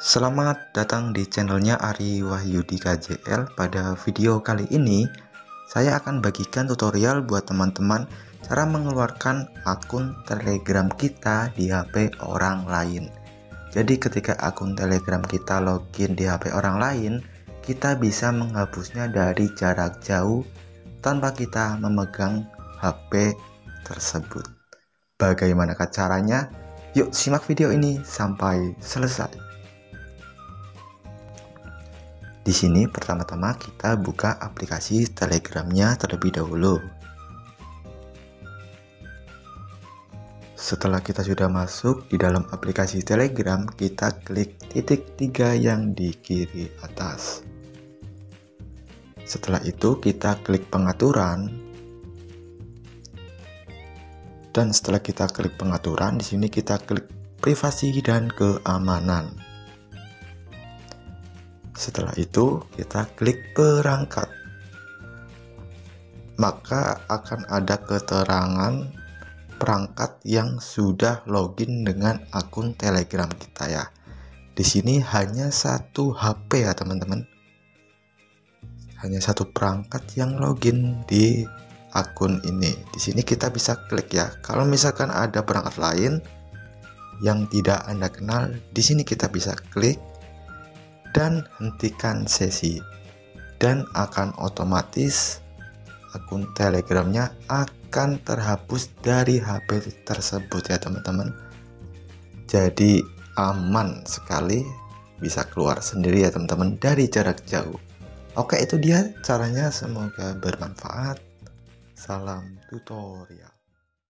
Selamat datang di channelnya Ari Wahyudi KJL Pada video kali ini Saya akan bagikan tutorial buat teman-teman Cara mengeluarkan akun telegram kita di HP orang lain. Jadi ketika akun telegram kita login di HP orang lain Kita bisa menghapusnya dari jarak jauh Tanpa kita memegang HP tersebut. Bagaimanakah caranya? Yuk simak video ini sampai selesai di sini pertama-tama kita buka aplikasi Telegramnya terlebih dahulu. Setelah kita sudah masuk di dalam aplikasi Telegram, kita klik titik tiga yang di kiri atas. Setelah itu kita klik pengaturan. Dan setelah kita klik pengaturan, di sini kita klik privasi dan keamanan. Setelah itu kita klik perangkat. Maka akan ada keterangan perangkat yang sudah login dengan akun Telegram kita ya. Di sini hanya satu HP ya teman-teman. Hanya satu perangkat yang login di akun ini. Di sini kita bisa klik ya. Kalau misalkan ada perangkat lain yang tidak Anda kenal, di sini kita bisa klik dan hentikan sesi. Dan akan otomatis akun telegramnya akan terhapus dari HP tersebut ya teman-teman. Jadi aman sekali. Bisa keluar sendiri ya teman-teman dari jarak jauh. Oke itu dia caranya. Semoga bermanfaat. Salam tutorial